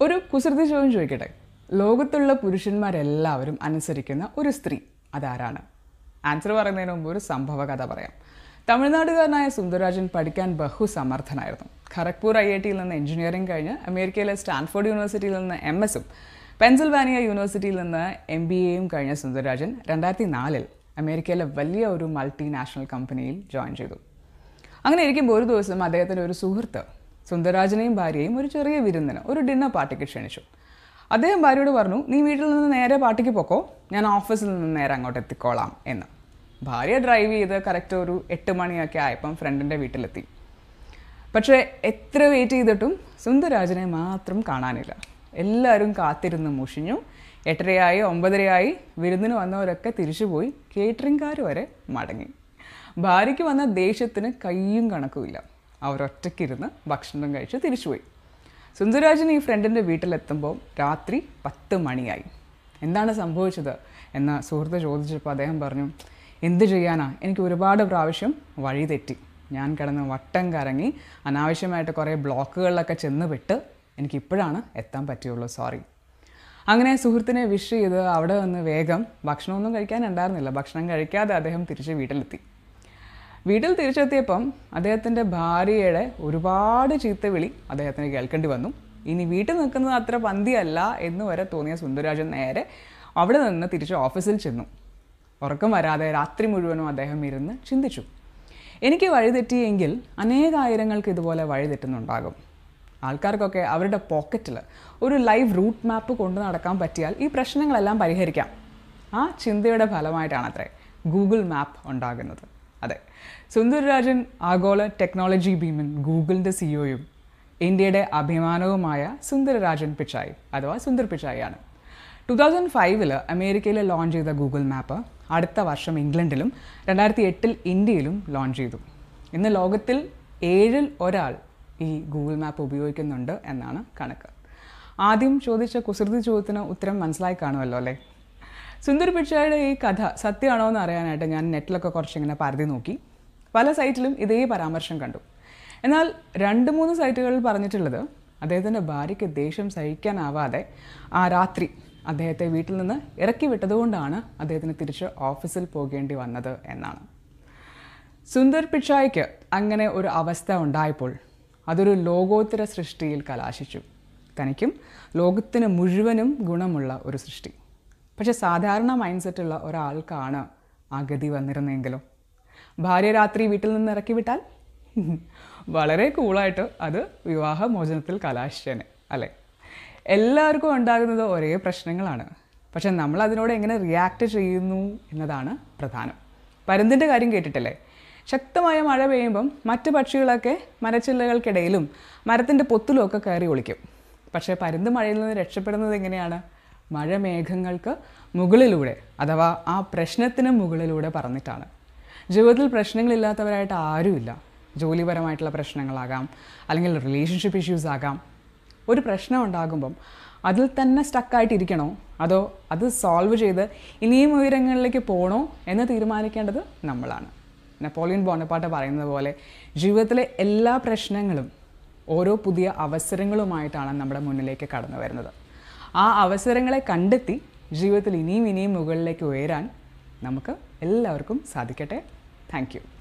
ഒരു കുസൃതി ചോദ്യം ചോദിക്കട്ടെ? ലോകത്തുള്ള പുരുഷന്മാരെല്ലാവരും അനുസരിക്കുന്ന ഒരു സ്ത്രീ അതാരാണ്? ആൻസർ പറയുന്നതിന് മുമ്പ് ഒരു സംഭവ കഥ പറയാം. തമിഴ്നാടുകാരനായ സുന്ദരരാജൻ പഠിക്കാൻ ബഹുസമർത്ഥനായിരുന്നു. ഖരഗ്പൂർ ഐ ഐ ടിയിൽ നിന്ന് എഞ്ചിനീയറിംഗ് കഴിഞ്ഞ് അമേരിക്കയിലെ സ്റ്റാൻഫോർഡ് യൂണിവേഴ്സിറ്റിയിൽ നിന്ന് എം എസും പെൻസിൽവാനിയ യൂണിവേഴ്സിറ്റിയിൽ നിന്ന് എം ബി എയും കഴിഞ്ഞ സുന്ദരരാജൻ രണ്ടായിരത്തി നാലിൽ അമേരിക്കയിലെ വലിയ ഒരു മൾട്ടിനാഷണൽ കമ്പനിയിൽ ജോയിൻ ചെയ്തു. അങ്ങനെ ഇരിക്കുമ്പോൾ ഒരു ദിവസം അദ്ദേഹത്തിന്റെ ഒരു സുഹൃത്ത് സുന്ദരരാജനെയും ഭാര്യയും ഒരു ചെറിയ വിരുന്നിന് ഒരു ഡിന്നർ പാർട്ടിക്ക് ക്ഷണിച്ചു. അദ്ദേഹം ഭാര്യയോട് പറഞ്ഞു നീ വീട്ടിൽ നിന്ന് നേരെ പാർട്ടിക്ക് പോക്കോ ഞാൻ ഓഫീസിൽ നിന്ന് നേരെ അങ്ങോട്ട് എത്തിക്കോളാം എന്ന്. ഭാര്യ ഡ്രൈവ് ചെയ്ത് കറക്റ്റ് ഒരു എട്ട് മണിയൊക്കെ ആയപ്പം ഫ്രണ്ടിന്റെ വീട്ടിലെത്തി. പക്ഷേ എത്ര വെയിറ്റ് ചെയ്തിട്ടും സുന്ദരരാജനെ മാത്രം കാണാനില്ല. എല്ലാവരും കാത്തിരുന്ന് മുഷിഞ്ഞു. എട്ടരയായി ഒമ്പതരയായി വിരുന്നിന് വന്നവരൊക്കെ തിരിച്ചുപോയി കേറ്ററിംഗുകാർ വരെ മടങ്ങി. ഭാര്യയ്ക്ക് വന്ന ദേഷ്യത്തിന് കയ്യും കണക്കുമില്ല. അവരൊറ്റയ്ക്കിരുന്ന് ഭക്ഷണം കഴിച്ച് തിരിച്ചുപോയി. സുന്ദരരാജൻ ഈ ഫ്രണ്ടിന്റെ വീട്ടിലെത്തുമ്പോൾ രാത്രി പത്ത് മണിയായി. എന്താണ് സംഭവിച്ചത്? എന്ന് സുഹൃത്ത് ചോദിച്ചപ്പോൾ അദ്ദേഹം പറഞ്ഞു എന്ത് ചെയ്യാനാ? എനിക്ക് ഒരുപാട് പ്രാവശ്യം വഴി തെറ്റി. ഞാൻ കിടന്ന് വട്ടം കറങ്ങി അനാവശ്യമായിട്ട് കുറേ ബ്ലോക്കുകളിലൊക്കെ ചെന്ന് വിട്ട് എനിക്കിപ്പോഴാണ് എത്താൻ പറ്റിയുള്ളൂ. സോറി. അങ്ങനെ സുഹൃത്തിനെ വിഷ് ചെയ്ത് അവിടെ വന്ന് വേഗം ഭക്ഷണമൊന്നും കഴിക്കാനുണ്ടായിരുന്നില്ല. ഭക്ഷണം കഴിക്കാതെ അദ്ദേഹം തിരിച്ച് വീട്ടിലെത്തി. വീട്ടിൽ തിരിച്ചെത്തിയപ്പം അദ്ദേഹത്തിന്റെ ഭാര്യയുടെ ഒരുപാട് ചീത്തവിളി അദ്ദേഹത്തിന് കേൾക്കേണ്ടി വന്നു. ഇനി വീട്ടിൽ നിൽക്കുന്നത് അത്ര പന്തിയല്ല എന്ന് വരെ തോന്നിയ സുന്ദരരാജൻ നേരെ അവിടെ നിന്ന് തിരിച്ച് ഓഫീസിൽ ചെന്നു. ഉറക്കം വരാതെ രാത്രി മുഴുവനും അദ്ദേഹം ഇരുന്ന് ചിന്തിച്ചു. എനിക്ക് വഴിതെറ്റിയെങ്കിൽ അനേകായിരങ്ങൾക്ക് ഇതുപോലെ വഴിതെറ്റുന്നുണ്ടാകും ആൾക്കാർക്കൊക്കെ അവരുടെ പോക്കറ്റിൽ ഒരു ലൈവ് റൂട്ട് മാപ്പ് കൊണ്ടു നടക്കാൻ പറ്റിയാൽ ഈ പ്രശ്നങ്ങളെല്ലാം പരിഹരിക്കാം. ആ ചിന്തയുടെ ഫലമായിട്ടാണ് അത്രേ ഗൂഗിൾ മാപ്പ് ഉണ്ടാകുന്നത്. അതെ. സുന്ദരരാജൻ ആഗോള ടെക്നോളജി ഭീമൻ ഗൂഗിളിന്റെ സിഇഒയും ഇന്ത്യയുടെ അഭിമാനവുമായ സുന്ദരരാജൻ പിച്ചായി അഥവാ സുന്ദർ പിച്ചായിയാണ്. ടു തൗസൻഡ് ഫൈവിൽ അമേരിക്കയിൽ ലോഞ്ച് ചെയ്ത ഗൂഗിൾ മാപ്പ് അടുത്ത വർഷം ഇംഗ്ലണ്ടിലും രണ്ടായിരത്തി എട്ടിൽ ഇന്ത്യയിലും ലോഞ്ച് ചെയ്തു. ഇന്ന് ലോകത്തിൽ ഏഴിൽ ഒരാൾ ഈ ഗൂഗിൾ മാപ്പ് ഉപയോഗിക്കുന്നുണ്ട് എന്നാണ് കണക്ക്. ആദ്യം ചോദിച്ച കുസൃതി ചോദ്യത്തിന് ഉത്തരം മനസ്സിലായി കാണുമല്ലോ അല്ലേ? സുന്ദർ പിച്ചായുടെ ഈ കഥ സത്യമാണോ എന്ന് അറിയാനായിട്ട് ഞാൻ നെറ്റിലൊക്കെ കുറച്ചിങ്ങനെ പരതി നോക്കി. പല സൈറ്റിലും ഇതേ പരാമർശം കണ്ടു. എന്നാൽ രണ്ട് മൂന്ന് സൈറ്റുകളിൽ പറഞ്ഞിട്ടുള്ളത് അദ്ദേഹത്തിന്റെ ഭാര്യയ്ക്ക് ദേഷ്യം സഹിക്കാനാവാതെ ആ രാത്രി അദ്ദേഹത്തെ വീട്ടിൽ നിന്ന് ഇറക്കി വിട്ടതുകൊണ്ടാണ് അദ്ദേഹത്തിന് തിരിച്ച് ഓഫീസിൽ പോകേണ്ടി വന്നത് എന്നാണ്. സുന്ദർ പിച്ചായ്ക്ക് അങ്ങനെ ഒരു അവസ്ഥ ഉണ്ടായപ്പോൾ അതൊരു ലോകോത്തര സൃഷ്ടിയിൽ കലാശിച്ചു. തനിക്കും ലോകത്തിന് മുഴുവനും ഗുണമുള്ള ഒരു സൃഷ്ടി. പക്ഷെ സാധാരണ മൈൻഡ് സെറ്റുള്ള ഒരാൾക്കാണ് ആ ഗതി വന്നിരുന്നെങ്കിലോ. ഭാര്യ രാത്രി വീട്ടിൽ നിന്ന് ഇറക്കി വിട്ടാൽ വളരെ കൂളായിട്ട് അത് വിവാഹമോചനത്തിൽ കലാശിച്ചേനെ അല്ലേ? എല്ലാവർക്കും ഉണ്ടാകുന്നത് ഒരേ പ്രശ്നങ്ങളാണ്. പക്ഷെ നമ്മൾ അതിനോട് എങ്ങനെ റിയാക്ട് ചെയ്യുന്നു എന്നതാണ് പ്രധാനം. പരുന്തിന്റെ കാര്യം കേട്ടിട്ടില്ലേ? ശക്തമായ മഴ പെയ്യുമ്പം മറ്റ് പക്ഷികളൊക്കെ മരച്ചില്ലകൾക്കിടയിലും മരത്തിന്റെ പൊത്തിലും ഒക്കെ കയറി ഒളിക്കും. പക്ഷേ പരുന്ത് മഴയിൽ നിന്ന് രക്ഷപ്പെടുന്നത് എങ്ങനെയാണ്? മഴമേഘങ്ങൾക്ക് മുകളിലൂടെ അഥവാ ആ പ്രശ്നത്തിന് മുകളിലൂടെ പറഞ്ഞിട്ടാണ് ജീവിതത്തിൽ പ്രശ്നങ്ങളില്ലാത്തവരായിട്ട് ആരുമില്ല. ജോലിപരമായിട്ടുള്ള പ്രശ്നങ്ങളാകാം അല്ലെങ്കിൽ റിലേഷൻഷിപ്പ് ഇഷ്യൂസ് ആകാം. ഒരു പ്രശ്നം ഉണ്ടാകുമ്പം അതിൽ തന്നെ സ്റ്റക്കായിട്ടിരിക്കണോ അതോ അത് സോൾവ് ചെയ്ത് ഇനിയും ഉയരങ്ങളിലേക്ക് പോകണോ എന്ന് തീരുമാനിക്കേണ്ടത് നമ്മളാണ്. നെപ്പോളിയൻ ബോണപ്പാട്ട് പറയുന്നത് പോലെ ജീവിതത്തിലെ എല്ലാ പ്രശ്നങ്ങളും ഓരോ പുതിയ അവസരങ്ങളുമായിട്ടാണ് നമ്മുടെ മുന്നിലേക്ക് കടന്നു വരുന്നത്. ആ അവസരങ്ങളെ കണ്ടെത്തി ജീവിതത്തിൽ ഇനിയും ഇനിയും മുകളിലേക്ക് ഉയരാൻ നമുക്ക് എല്ലാവർക്കും സാധിക്കട്ടെ. താങ്ക്